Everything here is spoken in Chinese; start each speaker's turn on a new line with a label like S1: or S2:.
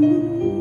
S1: 你。